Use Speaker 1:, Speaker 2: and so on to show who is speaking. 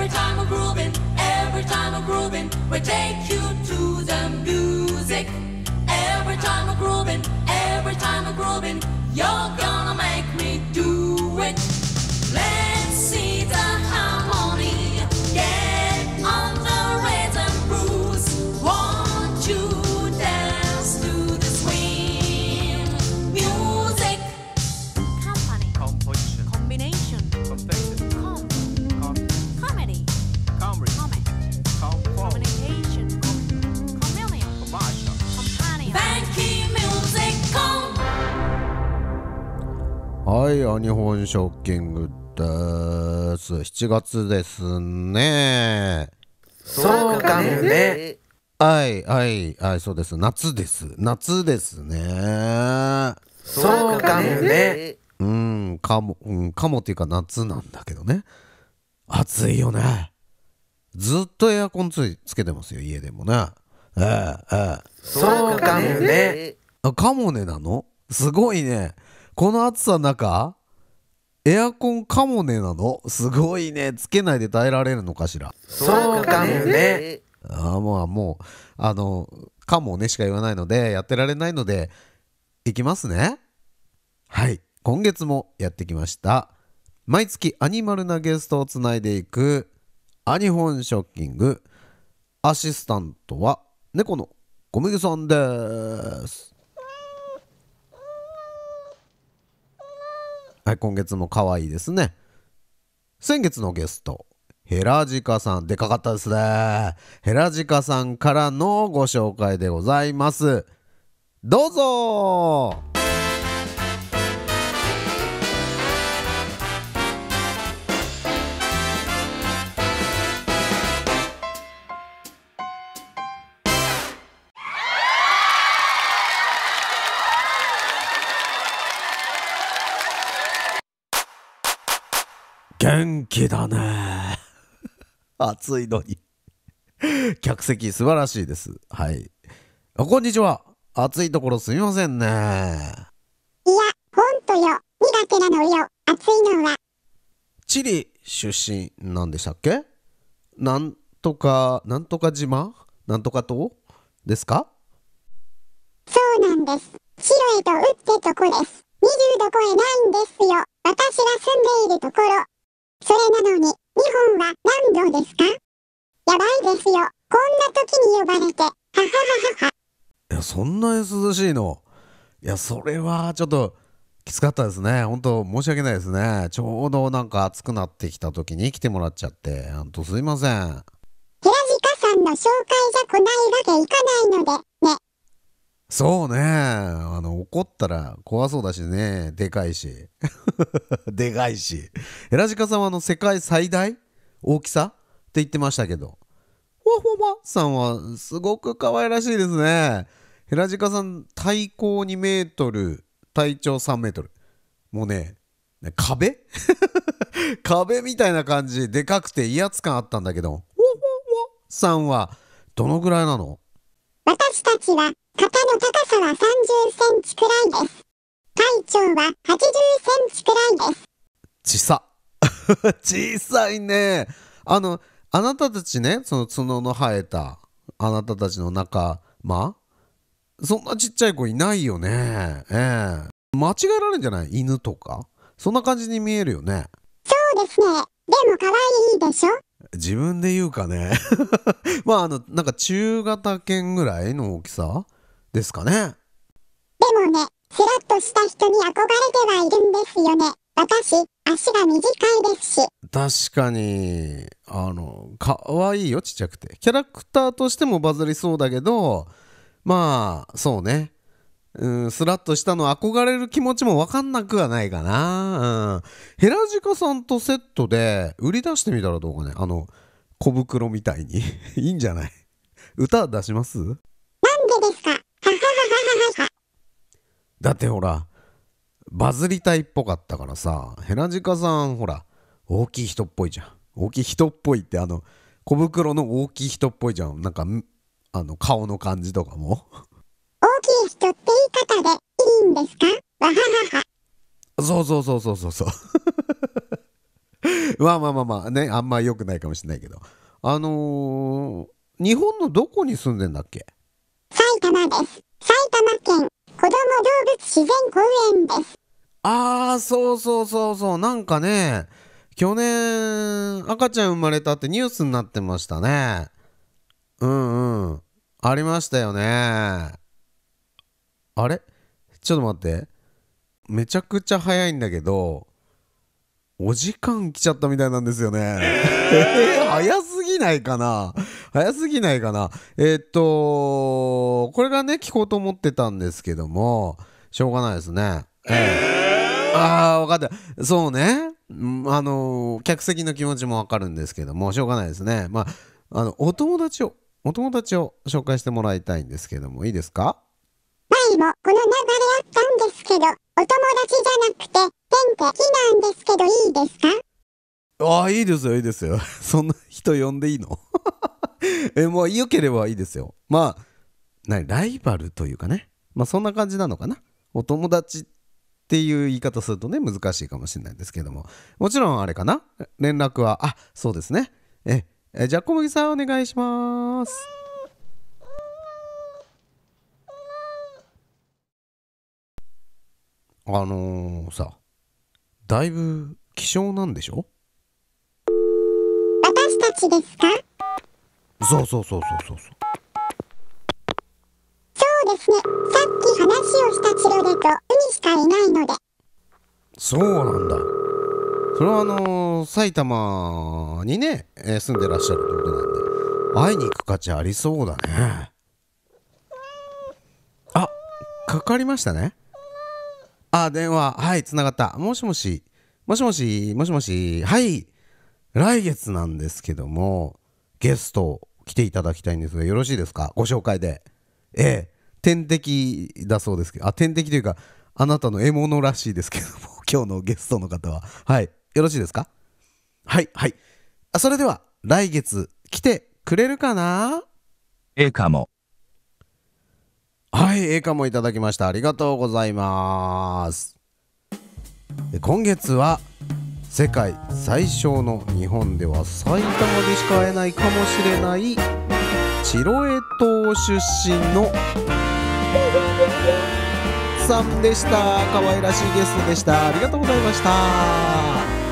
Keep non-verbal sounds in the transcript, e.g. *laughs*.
Speaker 1: Every time we're grooving, every time we're grooving, we take you
Speaker 2: はい、アニホンショッキングです。7月ですね。
Speaker 3: そうかもね。
Speaker 2: はい、はい、はい、そうです。夏です。夏ですね。
Speaker 3: そうかもね。
Speaker 2: うん、かも、うん、かもっていうか夏なんだけどね。暑いよね。ずっとエアコンついつけてますよ、家でもね。ええ、ええ。
Speaker 3: そうかもね。
Speaker 2: あカモネなの？すごいね。この暑さの中、エアコンカモネなの？すごいね。つけないで耐えられるのかしら？
Speaker 3: そうかもね。
Speaker 2: ああ、もう、もう、あの、かもねしか言わないので、やってられないので、いきますね。はい。今月もやってきました。毎月アニマルなゲストをつないでいく、アニホンショッキング。アシスタントは、猫の小麦さんです。はい、今月も可愛いですね。先月のゲスト、ヘラジカさん、でかかったですね。ヘラジカさんからのご紹介でございます。どうぞ元気だね。暑いのに。客席素晴らしいです。はい。あこんにちは。暑いところすみませんね。
Speaker 4: いや、ほんとよ。苦手なのよ。暑いのは。
Speaker 2: チリ出身なんでしたっけ？なんとか、なんとか島？なんとか島？ですか？
Speaker 4: そうなんです。白へと打ってとこです。20度超えないんですよ。私が住んでいるところ。それなのに、日本は何度ですか？やばいですよ。こんな時に呼ばれて。ははははは。
Speaker 2: いや、そんなに涼しいのいや、それはちょっときつかったですね。本当申し訳ないですね。ちょうどなんか暑くなってきた時に来てもらっちゃって、ほんとすいません。
Speaker 4: ヘラジカさんの紹介じゃ来ないわけいかないので、ね。
Speaker 2: そうね。あの、怒ったら怖そうだしね。でかいし。*laughs* でかいし。ヘラジカさんはあの、世界最大？大きさ？って言ってましたけど。ふわふわさんはすごく可愛らしいですね。ヘラジカさん、体高2メートル、体長3メートル。もうね、壁？*laughs* 壁みたいな感じでかくて威圧感あったんだけど、ふわふわさんはどのぐらいなの？
Speaker 4: 私たちは、肩の高さは30センチくらいです。体長は80センチくらいです。
Speaker 2: 小さ。*laughs* 小さいね。あのあなたたちねその角の生えたあなたたちの仲間そんなちっちゃい子いないよね。ええ。間違えられるんじゃない？犬とか？そんな感じに見えるよね。
Speaker 4: そうですね。でも可愛いでしょ？
Speaker 2: 自分で言うかね。*laughs* まああのなんか中型犬ぐらいの大きさ？ですかね。
Speaker 4: でもね、スラッとした人に憧れてはいるんですよね。私、足が短いですし。
Speaker 2: 確かに。あの可愛いよちっちゃくて。キャラクターとしてもバズりそうだけどまあそうね。うんスラッとしたの憧れる気持ちも分かんなくはないかな、うん、ヘラジカさんとセットで売り出してみたらどうかね。あの小袋みたいに。*laughs* いいんじゃない？歌出します
Speaker 4: かはははははは。
Speaker 2: だってほらバズりたいっぽかったからさヘラジカさんほら大きい人っぽいじゃん。大きい人っぽいってあの小袋の大きい人っぽいじゃん。なんかんあの顔の感じとかも。
Speaker 4: 大きい人って言い方でいいんですか？わははは。
Speaker 2: そうそうそうそうそうそう。*laughs* まあまあまあまあねあんま良くないかもしれないけど。あのー、日本のどこに住んでんだっけ？
Speaker 4: 埼玉です。子供動物自然公園です。
Speaker 2: ああそうそうそうそう。なんかね去年赤ちゃん生まれたってニュースになってましたね。うんうん。ありましたよね。あれ？ちょっと待って。めちゃくちゃ早いんだけどお時間来ちゃったみたいなんですよね。え *laughs* ー早すぎないかな？早すぎないかな？えーっとこれがね聞こうと思ってたんですけどもしょうがないですね。ええ。ああ、分かった。そうね。うんあのー客席の気持ちもわかるんですけども、しょうがないですね。まあ、あの、お友達を、お友達を紹介してもらいたいんですけども、いいですか？
Speaker 4: 前もこの流れあったんですけど、お友達じゃなくて天敵なんですけどいいですか？
Speaker 2: ああ、いいですよ、いいですよ。*laughs* そんな人呼んでいいの？*laughs* え、もう良ければいいですよ。まあ、なライバルというかね。まあ、そんな感じなのかな。お友達っていう言い方するとね、難しいかもしれないですけども。もちろんあれかな？連絡は、あ、そうですね。え、えじゃあ小麦さんお願いします。あのー、さ、だいぶ希少なんでしょ？
Speaker 4: ちですか？
Speaker 2: そうそうそうそうそうそう。
Speaker 4: そうですね。さっき話をしたチロレとウニしかいないので、
Speaker 2: そうなんだ。それはあのー埼玉にね、えー住んでらっしゃるってことなんで、会いに行く価値ありそうだね。あ、かかりましたね。あ、電話、はい、つながった。もしもし、もしもし、もしもし、はい。来月なんですけども、ゲスト来ていただきたいんですが、よろしいですか？ご紹介で。ええ、天敵だそうですけど、あ、天敵というか、あなたの獲物らしいですけども、*laughs* 今日のゲストの方は。はい。よろしいですか？はい、はい。あそれでは、来月来てくれるかな？
Speaker 5: ええかも。
Speaker 2: はい、ええかもいただきました。ありがとうございます。え今月は世界最小の日本では埼玉でしか会えないかもしれないチロエ島出身のさんでした。可愛らしいゲストでした。ありがとうございました。